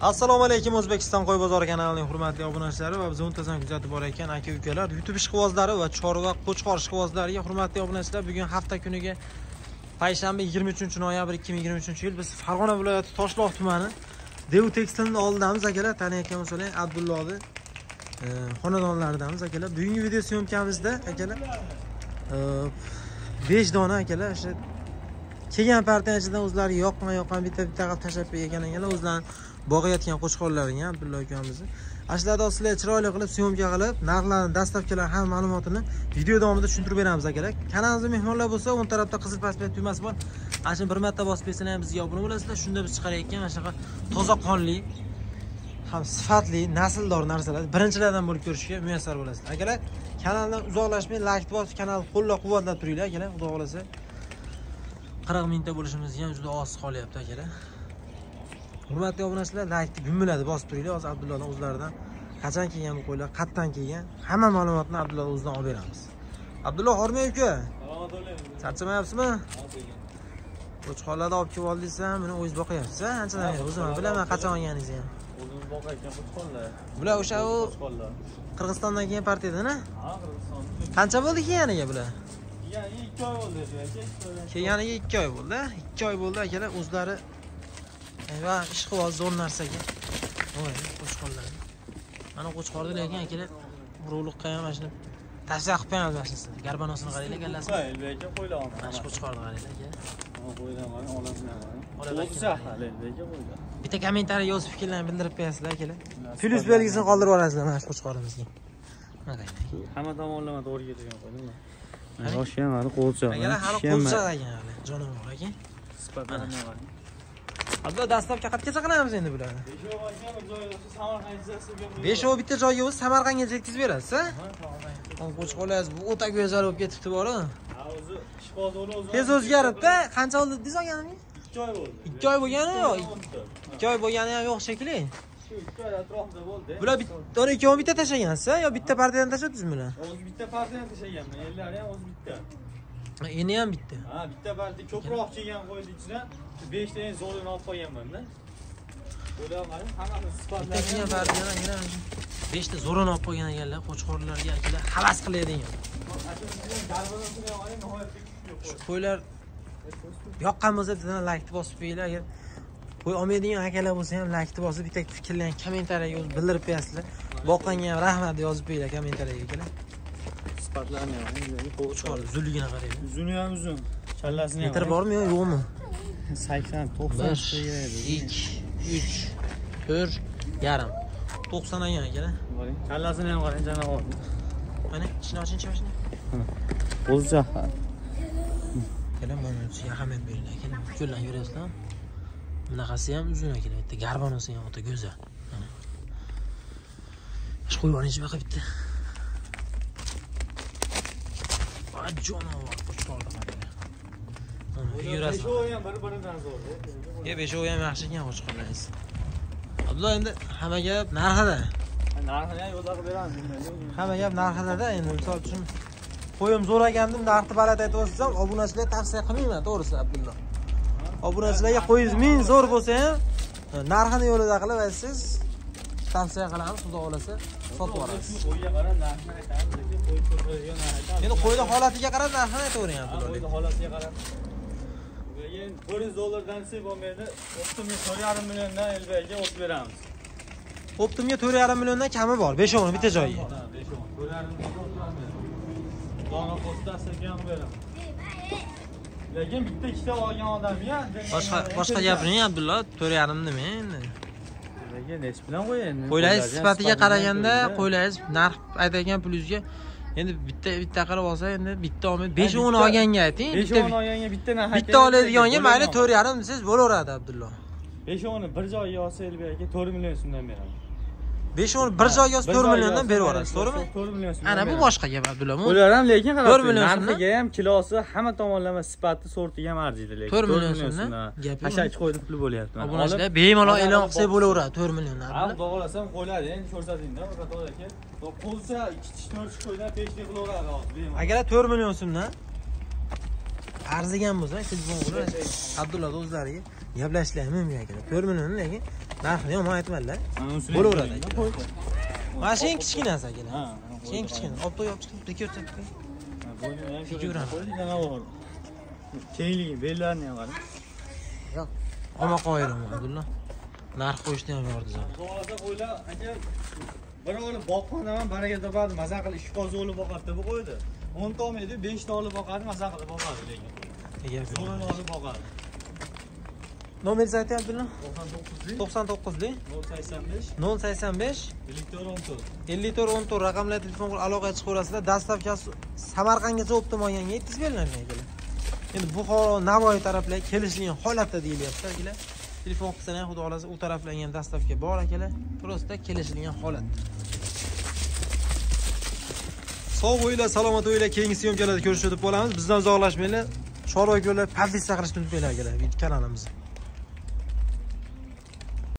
assalomu alaykum o'zbekiston qo'y bozori kanalining hurmatli obunachilari va bizni muntazam kuzatib borayotgan aka ukalar youtube ishqibozlari va chorva qo'chqor ishqibozlariga hurmatli obunachilar bugun hafta kuniga payshanba 23 noyabr 2023 yil biz farg'ona viloyati toshloq tumani dev tekstilni oldidamiz akalar taniyotgan bo'lsanglar abdullohni e, xonadonlaridamiz akalar. Bugungi video syomkamizda akalar e, 5 dona akalar o'sha kelgan partiyachidan o'zlari yoqqan yoqqan bitta bitta qilib tashlab bergan ekanlar o'zlarini boqayotgan qo'chqorlaring abdulla ukamizni ana shularni sizlarga chiroyli qilib syomka qilib narxlarni dastavkalar hamma ma'lumotini video davomida tushuntirib beramiz akalar. Kanalimizga mehmonlar bo'lsa o'ng tarafda qizil pasport tugmasi bor. Ana shuni bir marta bosib bersalar ham bizga obuna bo'lasizlar shunda biz chiqarayotgan mana shunaqa toza qonli ham sifatli nasldor narsalar birinchilardan bo'lib ko'rishga muyassar bo'lasizlar. Akalar kanaldan uzoqlashmay like bosib kanalni qo'llab quvvatlab turinglar akalar xudo xohlasa. Qirq mingta bo'lishimiz ham juda oz qolyapti akalar. Hurmatli obunachilar laykni gumbiladi bosib turinglar. Hozir abdullohni o'zlaridan qachon kelgan bu qo'ylar qayerdan kelgan hamma ma'lumotni abdulloh o'zidan olib beramiz. Abdulloh hormay uka. Charchamayapsizmi? Qo'chqorlarni olib kelib oldingiz ham buni o'zingiz boqyapsiz a anchadan beri o'zim bilaman qachon olganingizni ham. O'zimiz boqayotgan qo'chqorlar. bular o'sha u qirg'izistondan kelgan partiyadana Ha, Qirg'iziston. qancha bo'ldi kelganiga bular Yani 2 oy ikki oydan kelganiga ikki oy bo'ldi a? ikki oy bo'ldi akalar o'zlari va ishqiboz zo'r narsaga voy qo'chqorlar mana qo'chqorni lekin akalar urug'liqqa ham mana shuni tashlab qilib qo'yamiz mana shuni garbanosini qaranglar kallasini Qo'y, elbek aka qo'ylar olma. mana shu qo'chqorni qaranglar aka Ha, qo'ylar mana, olamdan mana. Olamdan O'zi shahar elbek aka qo'ylar. bitta kommentariy yozib fikrlarni bildirib qo'yasizlar akalar plyus belgisini qoldirib yuborasizlar mana shu qaranglar Hamma tomonlama to'g'ri ketgan qo'ylar. Yoshi ham hali qo'lcha. akalar hali qo'lcha ekan hali jonivor aka. Abdulla dastlabki qayergacha qilamiz endi bularni. Beshov bitta joyga o'zi samarqandgacha yetkazib berasiz a qo'chqorlar bu o'ta go'zal bo'lib ketibdi boru Ha, o'zi o'zi. tez o'zgaribdi qancha bo'ldi dedingiz olganini 2 oy bo'ldi. ikki oy bo'lgani yo'q. Ikki oy bo'lgani ham yo'q shekilli Shu 2 oy atrofida bo'ldi. bular bitta ikkovini bitta tashlagansiz yo bitta partiyadan tashladingizmi bular O'zi bitta partiyani tashlaganman. Ellari ham o'zi bitta. endi ham bitta Ha, bitta partiya ko'proq kelgan qo'yni ichidan 5 ta zo'rini olib qo'yganman-da. Bular mana hammasi bitta kelgan partiyadan yana beshta zo'rini olib qo'ygan ekanlar qo'chqorlarga akalar havas qiladigan shu qo'ylar yoqqan bo'lsa laykni bosib qo'yinglar agar qo'y olmaydigan akalar bo'lsa ham laykni bosib bitta fikrlarni kommentariyaga yozib bildirib qo'yasizlar boqqanga ham rahmat yozib qo'yinglar kommentariyaga akalar. Sifatlarni ham, zulligini qaranglar Uzuni ham uzun. Kallasini ham. metr bormi yo yo'qmi? 80, 90 bir ikki uch to'rt yarim. To'qson olgan akalar. Kallasini ham qarang, janob. mana ichini ochingchi mana shuni O'zicha. akalar mana sizga ahamiyat beringlar akalar. Ko'rlanib yurasizlar bunaqasi ham uzun akalar bitta garbanasi ham o'ta go'zal. Shu qo'yib olingchi buyoqqa bitta voy jonivor yurasiz Beshovi ham bir-biridan zo'r. e beshovi ham yaxshi ekan qo'chqorlaringiz abdulla endi hamma gap narxida Narxini ham yo'lda qilib beramiz. hamma gap narxidada endi misol uchun qo'yim zo'r ekan deb narxni baland aytib olsam obunachilarga tavsiya qilmayman to'g'risi abdulla obunachilarga qo'yingiz ming zo'r bo'lsa ham narxini yo'lida qilib aytsangiz tavsiya qilamiz xudo xohlasa sotib yuborasiz Qo'yga qarab narxini aytamiz. Qo'y narxini aytamiz. endi qo'yni holatiga qarab narxini aytavering abdulla Qo'yni holatiga qarab. Endi 400 dollardan sep olmaydi. 4,5 milliondan elbaga o'tib beramiz. optimga to'rt yarim milliondan kami bor beshovini bitta joyiga Ha, beshovi. 4,5 milliondan o'tib beramiz. Dona postasiga ham beraman. Lekin bitta ikkita olgan odam ya. boshqa boshqa gapiring abdulla to'rt yarim nima endi Lekin nech bilan qo'yaymi? qo'ylaringiz sifatiga qaraganda qo'ylaringiz narx aytayotgan plyusga endi bitta bitta qilib olsa endi bitta olmay besh o'n olganga ayting Besh o'n olganga bitta narx bitta oladiganga mayli to'rt yarim desangiz bo'laveradi abdulla Besh o'ni bir joyga olsa elbek aka 4 million so'mdan beraman. Besh o'n bir joyga olsa to'rt milliondan berib yuborasiz to'g'rimi 4 million ana bu boshqa gap abdulla Ular ham lekin qarab To'rt million narxiga ham kilosi hamma tomonlama sifati sortiga ham arziydi lekin. To'rt to'rt million so'mdan. Gapi Hashak qo'ydi puli bo'lyapti. obunachilar bemalol e'lon qilsak bo'laveradi to'rt milliondan Ha, abdulla bog'lasam qo'yiladi, endi ko'rsatingda, qator aka. Qo'lsa 2 tish 4 tish qo'ydan 5 tish qilaveradi hozir. bemalol. agar to'rt million so'mdan arzigan bo'lsa telefon qilib abdulla o'zlariga gaplashishlar mumkin akalar to'rt million lekin narxini yomon Bo'laveradi. Ham aka. qo'y. mana shu eng kichkinasi akalar shu eng kichkina olib qo'y olib chiqib ham Figurani. Kengligi, bellarini ham qarang. yo'q. Olma qo'yaverman abdulla narx qo'yishni ham yordi zor. Xohlasa qo'ylar, aka. Bir olib boqqanda ham baraka topadi, maza qilib ish qo'zi olib boqadi deb qo'ydi. 10 ta olmaydi, 5 ta olib boqadi, maza qilib boqadi lekin. Olib boqadi. Nomeringizni ayting abdulla 99 to'qson to'qqizlik 085 nol sakson besh 54 ellik to'rt o'n to'rt raqamlarga telefon qilib aloqaga chiqaverasizlar dastavkasi samarqandgacha opti olganga yetkazib beriladi akalar endi buxoro navoiy taraflarga kelishilgan holatda deyilyapti akalar telefon qilsalar ham xudo xohlasa u taraflarga ham dastavka bor akalar просто kelishilgan holatda. Sog' bo'linglar salomat bo'linglar keyingi syomkalarda ko'rishib o'tib qolamiz. Bizdan uzoqlashmanglar. Chorvoy ko'llar podpis qilishni unutmanglar akalar kanalimizni